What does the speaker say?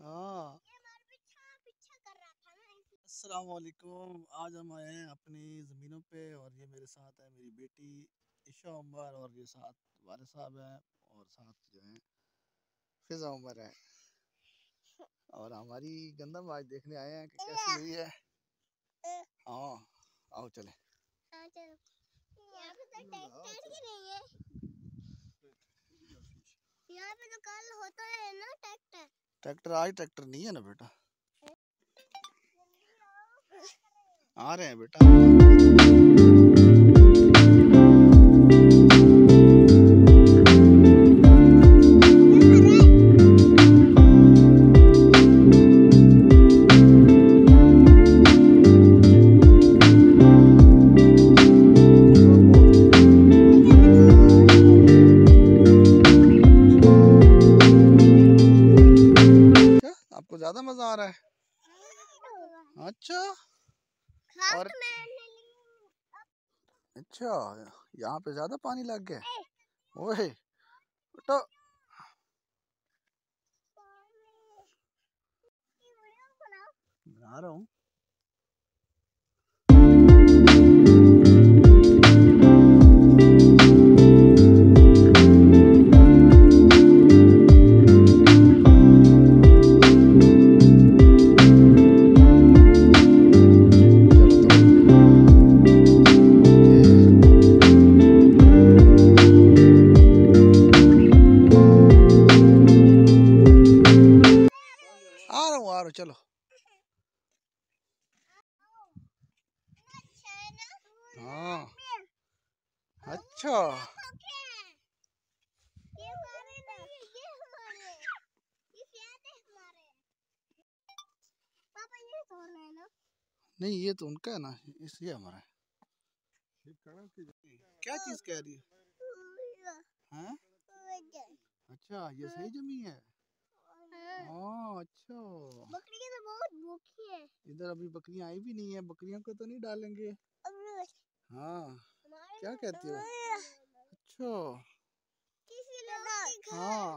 ہاں۔ السلام علیکم۔ آج ہم آئے ہیں اپنی زمینوں پہ اور یہ میرے ساتھ ہے میری بیٹی عشا عمر اور یہ ساتھ والد صاحب ہیں اور ساتھ جو ہیں فضا عمر ہیں۔ اور ہماری گندم آج دیکھنے آئے ہیں کہ کیسی ہوئی ہے۔ ہاں آؤ چلیں۔ ٹریکٹر آج ٹریکٹر نہیں ہے نا بیٹا؟ آ رہے ہیں بیٹا۔ زیادہ مزہ آ رہا ہے۔ اچھا۔ اور اچھا یہاں پہ زیادہ پانی لگ گیا۔ اوہ بیٹا بنا رہا ہوں۔ آ چلو ہاں اچھا نہیں یہ تو ان کا ہے نا اس یہ ہمارا ہے کیا چیز کہہ رہی ہے اچھا یہ صحیح جمی ہے ہاں اچھا ادھر ابھی بکریاں آئی بھی نہیں ہیں۔ بکریوں کو تو نہیں ڈالیں گے۔ ہاں۔ کیا کہتی ہو؟ اچھا۔ ہاں۔